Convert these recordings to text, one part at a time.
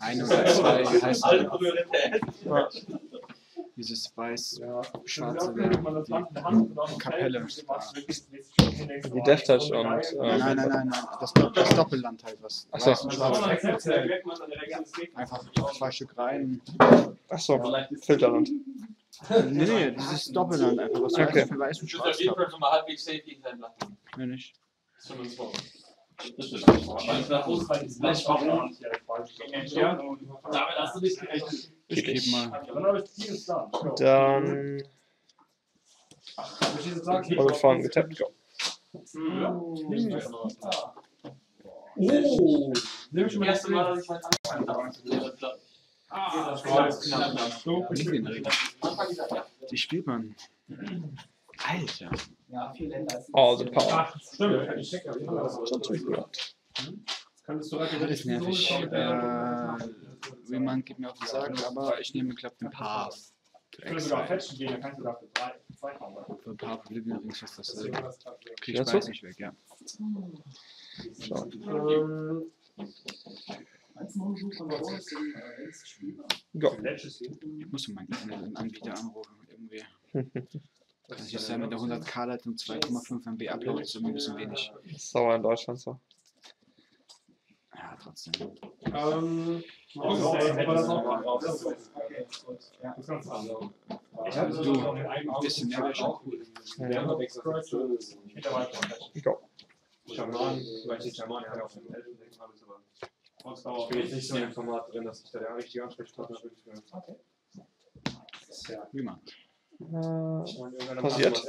Ein oder zwei heißt Alle das. berühren dieses weiß Ja. schwarze Kapelle. Wie Death Touch und, Nein, ähm, nein, nein, nein. Das, das Doppelland halt was. Ach so. Weiß und schwarz. Einfach zwei Stück rein. Achso, Filterland. Nee, nee, dieses Doppelland einfach was Okay. für weiß und Du bist auf schwarz. jeden Fall schon mal halbwegs safe gegen seinen Lachen. Nee, nicht. Das ist 25. Das stimmt. Aber ich dachte, das ist Blech machen. Damit hast du nicht gerechnet. Ich Geht gebe mal. Dann Fawn getappt. Go. Oh! Nimm schon mal das erste Mal, dass ich mal angefangen habe. Ah, das war jetzt knapp. Die spielt man. Alter. Ja, vier Länder. All the power. Stimmt, ich check ja. Schon ziemlich gut. Kannst du Das ist nervig. Äh, Remand geht mir auf die Sachen, aber ich nehme, glaube den Path. Ich würde sogar fetchen gehen, dann kannst du dafür drei, zwei haben. Für Path Oblivion Rings fast Deswegen dasselbe. das. Krieg Ja, ich beides nicht weg, ja. Schau. Ähm, äh, hier. Ich muss meinen einen Anbieter anrufen, irgendwie. Kann ich jetzt ja mit der 100k Leitung 2,5 MB uploaden, ist irgendwie ein bisschen wenig. Sauer in Deutschland so. Ja, trotzdem. Ähm, das Das ist. Das ansagen. Ich hab so ein bisschen mehr wäre schon cool. Go. Schaman, weil ich Schaman ja auf dem Elfen habe, ist aber. Ich bin jetzt nicht so in dem Format drin, dass ich da der richtige Ansprechpartner bin. Okay. Ja. Remand. Äh, Passiert.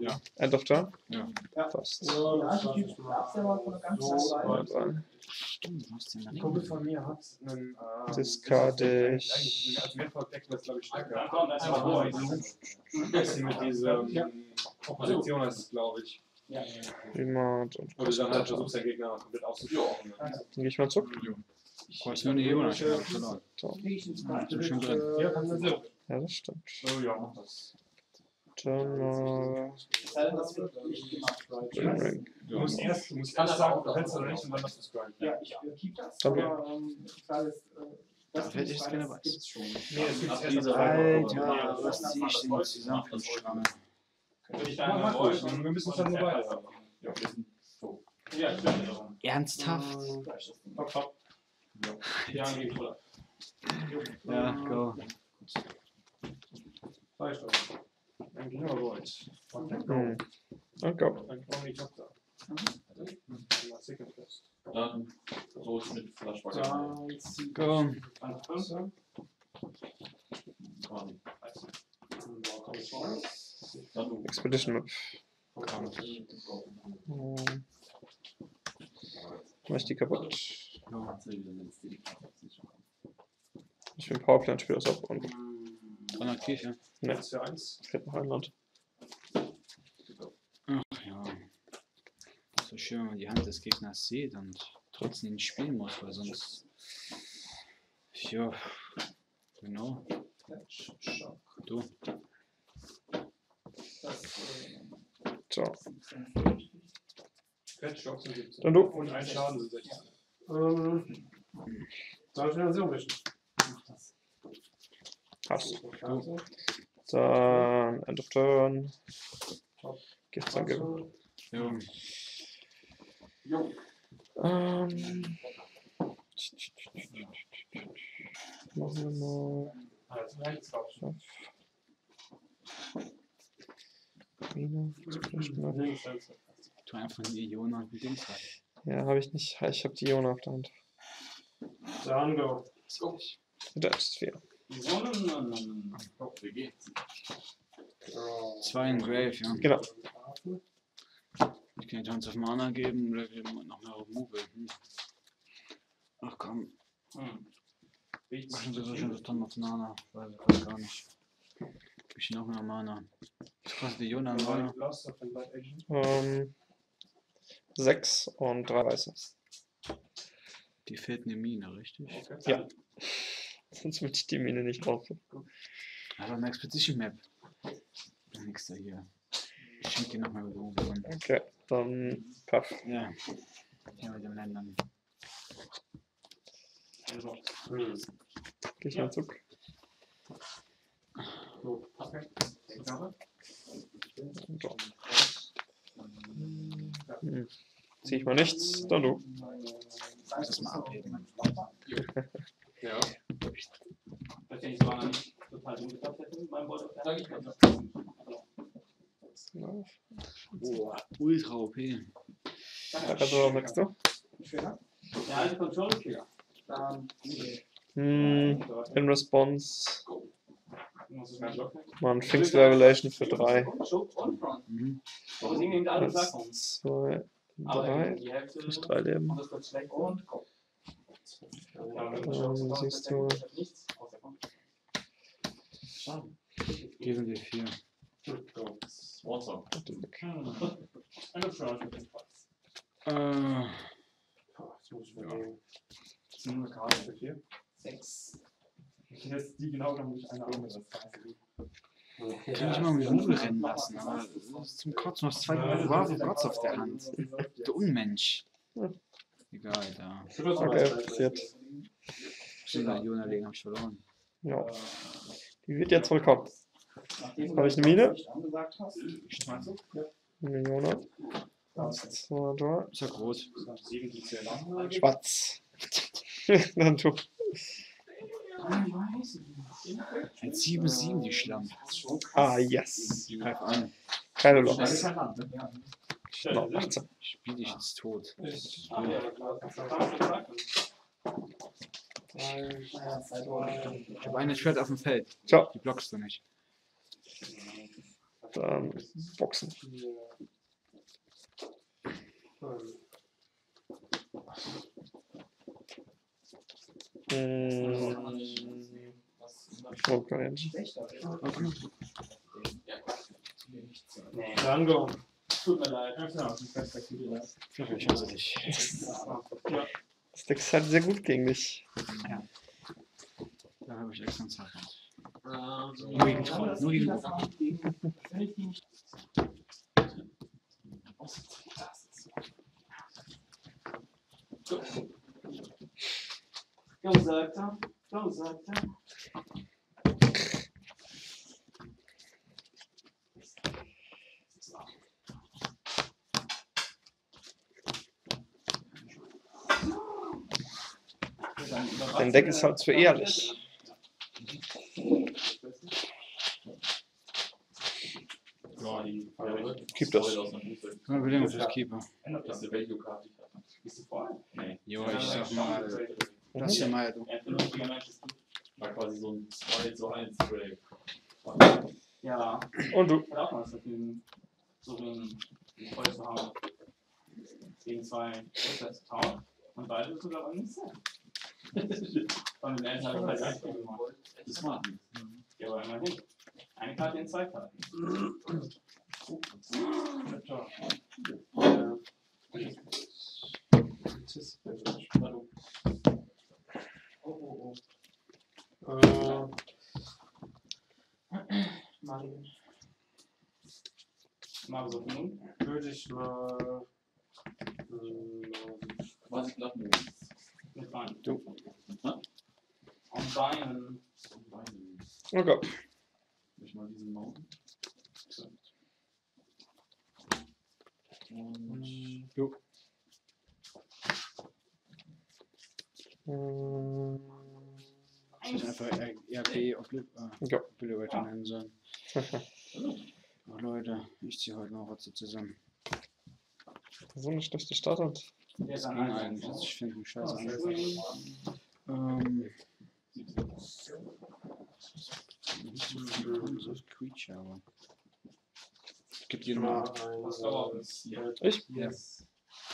Ja. End of turn? Ja. Fast. Ja, die Typ gab's ja mal von der ganzen Zeit. Und dann Stimmt, du hast den da Ein Kumpel von mir hat einen. Äh, discard ich. Ich dieser Opposition heißt es, glaube ich. Ja. Remand und du dann halt versuchst, den Gegner komplett auszuschalten. Dann gehe ich mal zurück. Nur ich hab verloren. Krieg ich ins Ja, ist schon drin. Ja, kann man so. Ja, das stimmt. Oh ja, mach das. Dann äh. Du musst erst, du musst erst sagen, du kannst oder nicht und dann machst du es grind. Ja, ich keep das. Okay. Aber ähm, Frage ist, äh, Da das hätte ich gerne weiß. Nee, es gibt Ab erst Alter, was zieh ich denn jetzt zusammen einen Strammel? Wenn ich da wollte, wir müssen es dann nur haben. Ja, wir sind so. Ja, ich bin ja. Ernsthaft? Ich? Ja, go. Reicht auch. Ein Glimmerbolt. Mhm. Danke. Ein Kommunikator. Mhm. Dann so ist mit Flaschwasser. Dann Expedition Map. Mach ich die kaputt. Ich will ein Powerplant-Spiel aus Abgrund. 300 aktiv, Ja. Eins für eins. Ich glaube nach Rheinland. Ach ja. So schön, wenn man die Hand des Gegners sieht und trotzdem nicht spielen muss, weil sonst. Ja, genau. Du. So. Dann du. Und ein Schaden sind 16. Ähm, Soll ich mir das umrechnen? Hast. Dann End of Turn. Gibt's dann geben. Ja. Ähm. Machen wir mal. Nee, das ist- Tu einfach eine Iona und Dings rein. Ja, habe ich nicht. Ich habe die Iona auf der Hand. Dann go. Das ist fair. Zwei in Grave, ja. Genau. Ich kann ja Dance of Mana geben oder und noch mehr Removal. Hm. Ach komm, Hm. mach schon so schon so Ton of Mana. Weiß ich gar nicht. Gib ich noch mehr Mana. Was kostet die Iona an Mana? Auf. Ähm. Sechs und drei weiße. Die fehlt eine Mine, richtig? Ja. Sonst würde ich die Mine nicht rausfinden. Aber eine Expedition Map. Nix da hier. Ich schenke dir nochmal Belohnungen. Okay, dann Puff. Ja. Hier mit den Ländern. Also, Hm. Gegnerzug. So, okay. So. Hm. Zieh ich mal nichts, dann du. Das mal abheben. Ja. War er nicht total dumm gedacht hätte auf der Hand. Ich das- Ja, Oh, ultra OP. Da hat er nichts, ne? Der alte Control-Trigger. Hm, in Response ich ein Fix Revelation für 3. Choke on front. Mhm. Aber sie nehmen alle 1, Sachen. 2, Aber 3. die Hälfte. Krieg 3 Leben. Und das wird schlecht. Und Kopf. Ja, wenn du Ähm, siehst du- dann hat nichts außer Kopf. Schade. Geben wir 4. Water. Eine Charge mit dem Fass. Äh, Jetzt muss ich überlegen. Ist nur eine Karte für vier. Sechs. Jetzt die genau, dann muss ich eine andere das kann ich mal mit Ruhe rennen lassen, aber das ist zum Kotzen. Du hast zwei Bravo Gods auf der Hand. Der Unmensch. Egal, da. Okay, passiert. Stimmt, Jona legen hab ich verloren. Ja. Die wird jetzt wohl kommen. Habe ich eine Mine? Millionen. 1, 2, 3. Ist ja groß. Schwarz. dann du. Ein 7-7, die Schlamm. Ah, yes. Greif an. Keine Loks. ist kein Land? Ja. Noch 18. Spiel dich jetzt tot. Ah, ja, Ich habe eine Schwert auf dem Feld. Ciao. Die blockst du nicht. Dann Boxen. Hm. Okay. Okay. Nee, Dango. tut mir leid. Ich hasse dich. Das Deck ist halt sehr gut gegen dich. Da habe ich extra einen Zeichen. Ähm, Nur gegen Troll, nur gegen Troll. Go, er. Go, sagt Dein Deck ist halt zu ehrlich. Ja, die Gib das. Mal Bedingung fürs Keeper. Eine. Jo, ich sag mal, das hier mal, du. War quasi so ein 2 zu 1 Break. Ja, Und du. so einen voll zu haben. Gegen zwei Prozent zu tauen. Und beide du aber nicht sein. Von den Eltern habe ich halt nicht gemacht. Das war Ja, aber immerhin. Eine Karte in zwei Karten. Oh, oh, Äh, Marvin. Mal so nun. würde ich mal. äh, Quasi glatten Mit Beinen. Du. Und Beinen. Okay. Ich mal diesen Mountain. Und Jo. Hm. Ich hätte einfach RP Obli- äh, Ja. Obliterator nennen sollen. Oh Leute, ich ziehe heute noch Rotze zusammen. So eine schlechte Starthand. Das ging eigentlich. Das- Ich finde den Scheiß an. Ähm. Nicht so viel so Creature, aber. Gibt dauert das? Ich? Ja.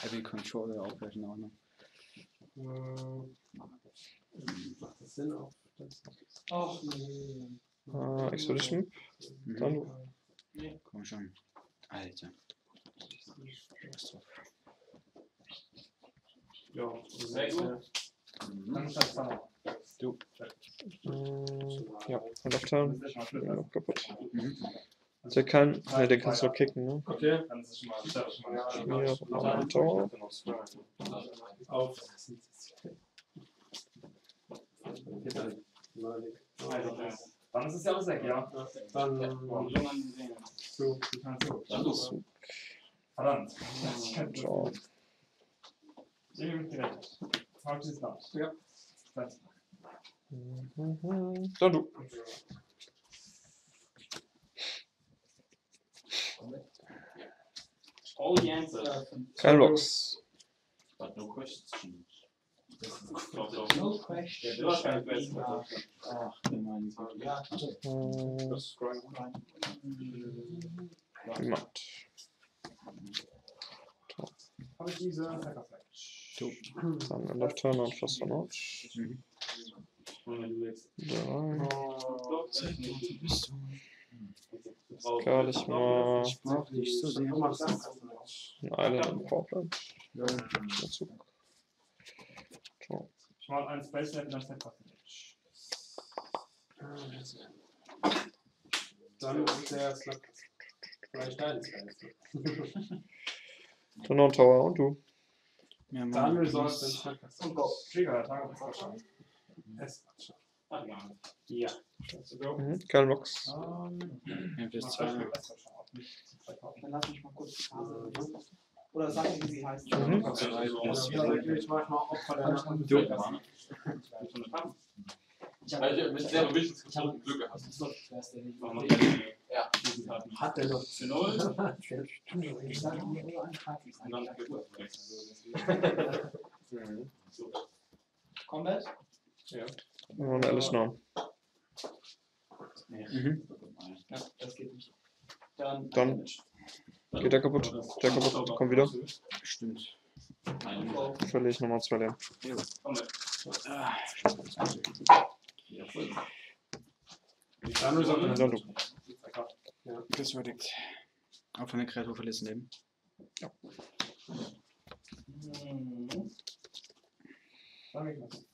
Heavy Controller auch gleich in Ordnung. Macht das Sinn auf? Ach nee. Äh, Expedition. Mhm. Dann. Komm schon. Alter. Was drauf. Ja, Sehr gut. Dann scheiß Hammer. Hm, Ja, und auf Turn. Ja, noch kaputt. Mhm. Der kann. Ne, den kannst du noch kicken, ne? Okay. Schon mal. Ja, Tower. Auf. Dann ist es ja alles weg, ja. Dann. Dann los. Verdammt. Ich kann Ciao. Ich bin direkt. Heute ist das. Ja. Das. Mhm. Dann du. All the answers. Kein Box. But no questions. Doch, doch. No question. Du hast keine Quest. Ach, du meine Güte. Ja, Hm, Das Scrollen. Niemand. Habe ich diese Sacrifice. Dann End of Turn und wenn du jetzt. Drei. Ist nicht. Gar nicht mal Ich brauch dich so sehr. ein Island im Vorplant. Dazu. Ciao. Ich mache einen Space Lab und dann Sacrifice. Dann ist der Slap. Vielleicht dein Dann noch ein Tower und du. Ja, Dann Mann. resolve den Sacrifice. Trigger, Attack auf. Es. Mal. Ja. Go? Mhm. Kein Box. Ähm, Ja, bis zwei. Dann lass mich mal kurz die Phase. Oder sag mir, wie sie heißt. Mhm. Ja, ich mach mal Opfer der Nacht. Jo, Ich du mit sehr wissenschaftlichem Glück gehabt hast. Ja. Hat der noch Für null. Ich sage nur einen Tag. Und dann gibt es So. Combat? Und Alice Norm. Mhm. Ja, das geht nicht. Dann. Dann geht der kaputt. Der kaputt. Komm wieder. Stimmt. Verliere ich nochmal zwei Leben. Ah, ja, voll. Dann resolve Dann du. Das war dick. Auch von der Kreatur verlassen Leben. Mhm. Dann ich was.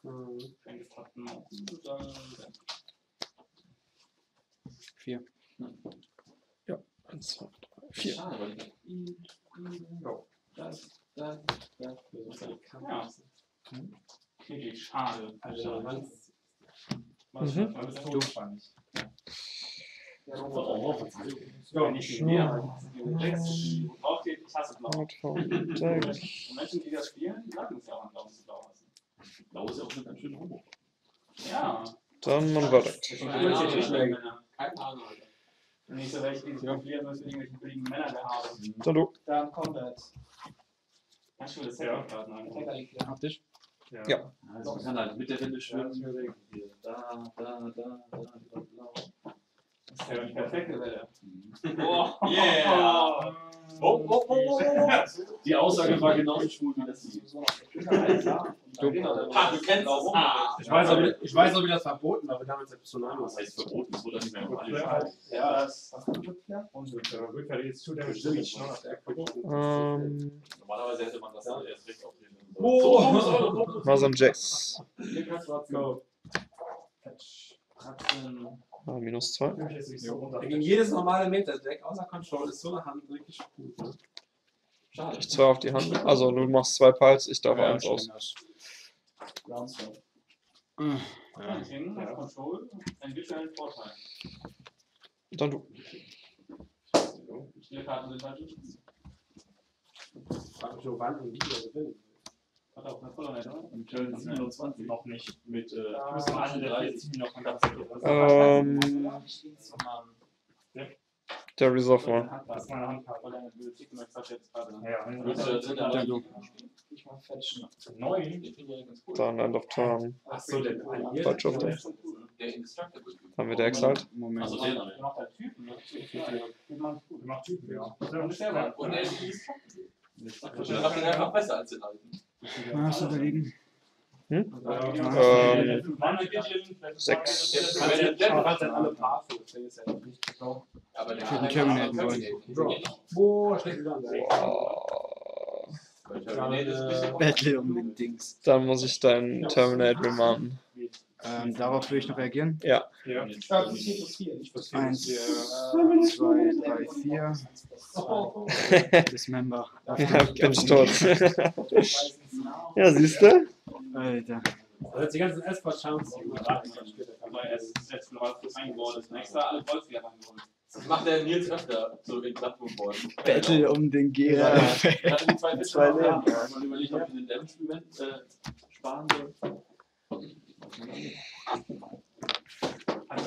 Dann. Vier. Eins, zwei, drei, vier. Schade, weil Go. das, das, das, Ja. Wirklich schade. Also, Schade. Was Mhm. das ist todspannend. Oh, Verzeihung. Und Menschen, die das spielen, die sagen es ja auch dass blau hassen. Blau ist ja auch eine ganz schöne Homo. Ja. Dann mein Verdict. Ich Keine will Ahnung, nicht. Männer. So welche, die sich konfligieren müssen, irgendwelche billigen Männergehabe. Dann du. Dann Combat. Ganz schöne Setting-Karten Attacker einfach. liegt hier. Auf dich? Ja. Also man kann halt mit der Welle schwimmen. Da, da, da, da, da, blau. Das ist ja die perfekte Welle. Oh, Yeah! Oh, oh, oh, oh, oh. Die Aussage war genauso schwul wie das hier. Ha, du kennst es. Ah. Ich weiß, aber, ich weiß auch, wie das verboten war, aber damals hat Tsunami. Was heißt verboten? Es wurde nicht mehr Ja, normal. Ja, das. Was kommt mit dir? Und der Rückkehr ist zu der Act. Ähm, Normalerweise hätte man das dann erst recht aufnehmen sollen. Oh. Masam Jax. Go. Praxen. Ah, minus zwei. Gegen jedes normale Meta-Deck außer Control ist so eine Hand wirklich gut. Ne? Schade. Ich zwei auf die Hand. Also du machst zwei Piles, ich darf Ja, eins aus. Ja. Vorteil. Dann du. Viele Karten sind halt Frag mich nur, wann und wie er gewinnen. Hat auch eine Colonel, oder? Im Turn 27 Noch nicht. mit äh, müssen wir alle der 30. 40 noch von ganz Ähm, der Resolve. Das ist meine Handkarte, weil deine Bibliothek jetzt gerade. Ja, jetzt in der du. Ich mach fetchen. Neun. Ja. Dann End of Turn. Achso, der alliiert. Falsch auf Der den. ist schon cool. Der Indestructible. Haben wir der Exalt? Moment. Also Der macht halt Typen. ne? Die machen gut. Macht Typen, ja. Und der er ist Indestructible. Ich dachte, den einfach besser als den alten. Ah, was überlegen. Ähm, er nicht gebraucht. Aber der Ich würde Terminaten wollen. Wow. Bisschen Battle um den Dings. Dann muss ich deinen Terminate remannen. Ähm, darauf will ich noch reagieren. Ja. Ja, plus 4 plus 4, nicht plus 4. Eins, Äh, zwei, drei, vier. Oh. Dismember. Ja, bin ich tot. Ja, siehst du? Alter. Also jetzt die ganzen S-Part-Chance. Aber er ist das letzte Mal was eingebaut ist. Extra alle Bolz wieder reingeholt. Das macht der Nils öfter, so in Plattform-Board. Battle um den Gera. Er hat die zwei Fische Zwei auf Leben. der Hand. Man überlegt, ob ich den Damage-Event äh, sparen soll. Dann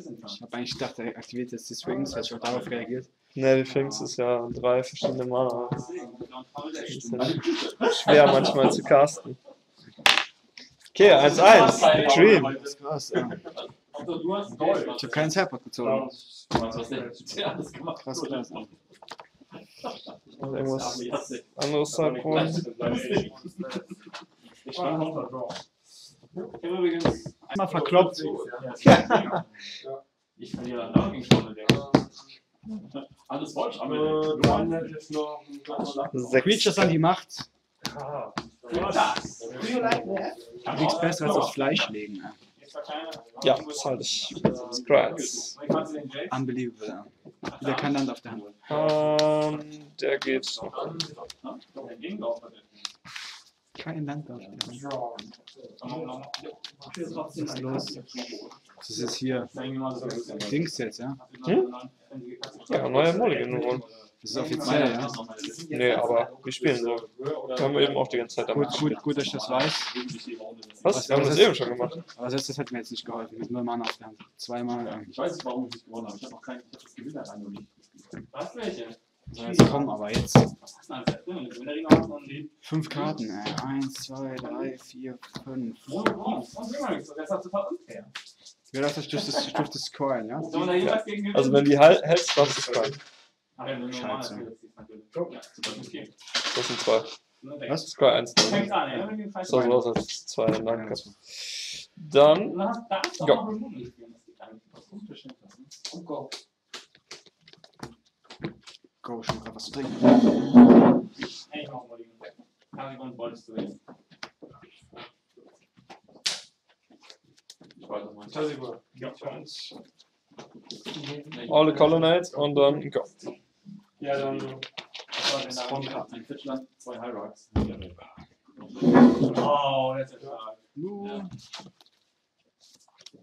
Sinn. Ich habe eigentlich gedacht, er aktiviert jetzt die Swings, hätte ich auch darauf reagiert. Ne, die Finks ist ja drei verschiedene Mana. Ist schwer manchmal zu casten. Okay, 1-1. Dream. Das ist krass, ja. Du hast Gold. Ich habe keinen Serpent gezogen. Krass, krass. Noch irgendwas anderes Sideboard. Ich war noch mal Draw. Ich habe übrigens Einmal verkloppt. Ich verliere dann gegen Schaumel, Digga. Alles falsch, aber Dann hätte ich jetzt noch ein kleines Creatures an die Macht. Ah. das. Nichts besseres als Fleisch legen. Ja. Ja, das halte ich. Scratch. Unbelievable. Ja. Wieder kein Land auf der Hand. Ähm, der geht. Kein Land Hand. Was ist los? Das ist jetzt hier Dings jetzt, ja? Ja, neue Mulligan holen. Das ist offiziell, ja? Nee, aber wir spielen so. Haben wir eben auch die ganze Zeit damit Gut, gut, gut, dass ich das weiß. Was? Wir haben das eben schon gemacht. Aber selbst das hat mir jetzt nicht geholfen. Mit null Mana auf der Hand. Zweimal. Ähm, Ich weiß nicht, warum ich nicht gewonnen habe. Ich habe noch keinen, ich habe das Gewinner rein noch nicht. Was welche? soll jetzt kommen, aber jetzt. Was hast du alles Fünf Karten, ey. Eins, zwei, drei, vier, fünf. Oh, oh, was Gewinnerring? Das hast du verunfair. Ja, das ist durch das, durch das Scoren, ja? Gewinnen? Also wenn die Hal- hältst, dann ist es normal, Scheiße. Das sind zwei. Was? Score 1. Fängt an, ja, So, so Bein- aus als zwei in Land Dann darfst du Ja. das nicht. Ist, go. Go, schon gerade was trinken. Hey, ich mach mal die Karigon wolltest du jetzt. Ich weiß noch mal. Ja, für uns. alle Colonnades und dann go. Ja, dann. Was war denn da? Ein Fischland, zwei High Rocks. Oh, das ist ja stark. Ja.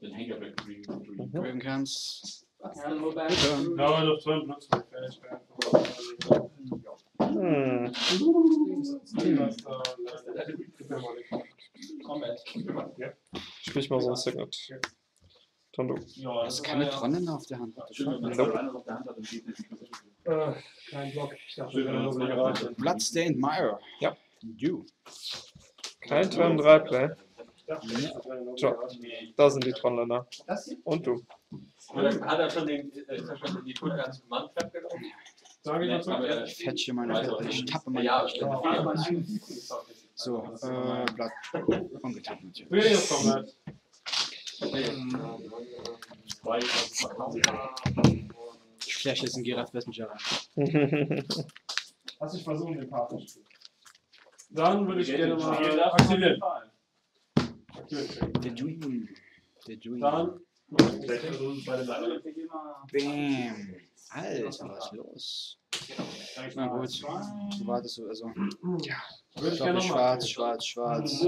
Den Hangerback Green. Green. Dragon Camps. Ja, nur bei- Turn. Ja, doch, Turn benutzt Hm. Combat. Sprich mal so ein Signet. Dann du. Ja, Hast das du keine ja- Tronnen auf der Hand? Nope. nicht. Äh, kein Block. Ich dachte. Bloodstained Mire. Ja. You. Kein Turn 3 Play. So. Da sind die Tronländer. Und du. Hat er schon den, ist er schon in die ans Mann-Trap gelaufen? Sag ich er- Ich fetche meine Also, Fette. Ich tappe meine Ja, Fette. So, äh, Blatt. Ungetappt natürlich. Will ich jetzt kommen. Ich flashe jetzt einen Gerard Messenger rein. Lass ich versuchen, den Part zu spielen. Dann würde ich gerne mal aktivieren. Der Dream. Der Dream. Dann. Bam. Alter, was ist los? Na gut. Du wartest so, also. Gerne nochmal. schwarz, schwarz, schwarz.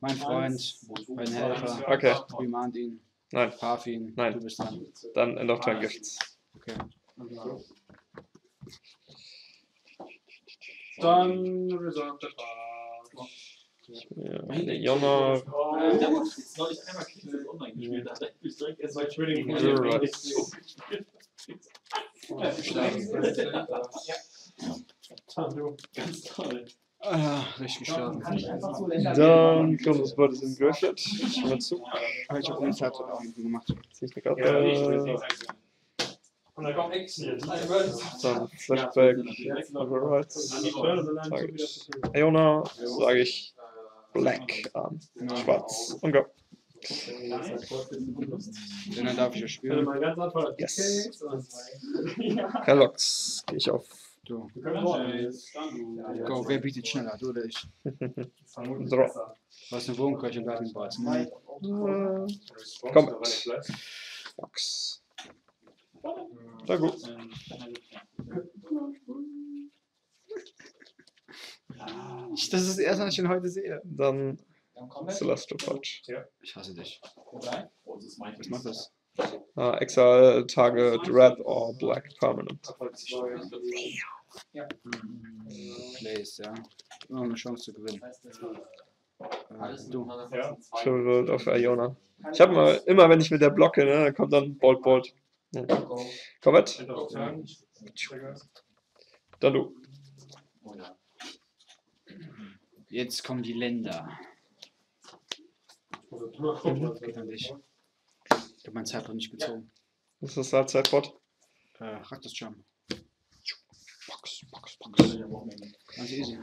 Mein Freund, mein Helfer. Okay. Remand ihn. Nein. Parfin. Nein. Du bist dran. Dann End of Turn Gifts. Okay. Dann Reserve the Part. Ja. Äh, Der hat jetzt neulich einmal Kickers online gespielt. Da hat er direkt erst mal Trading Dann du. Ganz toll. Ah, richtig gestorben. Dann kommt das Board in Griffith. Schau mal zu. Aber ich habe eine Zeit auch irgendwie gemacht. Zieh ich eine Ja, ich will Karte. nicht Und dann kommt Exit. Dann Flashback. Overrides. Sag ich. Leona. Sage ich Black an. Schwarz. Und go. Den dann darf ich ja spielen. mal ganz einfach Yes. Ja. Kellogg's. Gehe ich auf. Du. Go, wer bietet schneller? Du oder ich? Draw. hast eine Wohnköche und da den Bart. Hm. Komm. Box. Na gut. Das ist das erste, was ich ihn heute sehe. Dann Touch. Ich hasse dich. Was macht das? Ah, Exile Target Red or Black Permanent. 2. Plays, ja. Immer eine Chance zu gewinnen. äh, alles Äh, du. Ja. Chivalry auf Iona. Ich habe mal, immer wenn ich mit der blocke, ne, dann kommt dann Bolt Bolt. Of turn. Trigger. dann du. Ja. Jetzt kommen die Länder. Kommen. also- Geht an dich. Ich habe meinen Zeitpunkt nicht gezogen. Das ist halt Sideboard. Äh, Raktus Jump. Box, Box, Box. Ganz easy.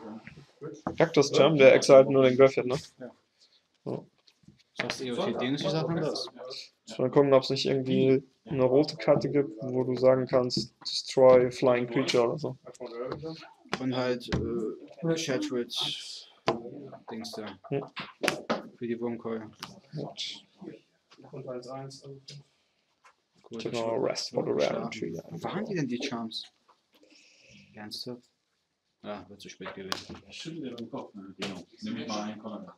Cactus Jam, der exiled nur den Griffin, ne? Das heißt, EOT Ding ist die Sache anders. Muss mal gucken, ob es nicht irgendwie eine rote Karte gibt, wo du sagen kannst, Destroy Flying Creature oder so. Und halt äh, Shattered Dings da. Ja. Für die Wurmkeule. Gut. Und 1-1. also fünf. Gut, Genau, Rest for the Rare Tree. Wo waren die denn die Charms? Ernsthaft? Ja, wird zu spät gewesen. Schüttel dir den Kopf, ne? Genau. Nimm mir mal einen Konter.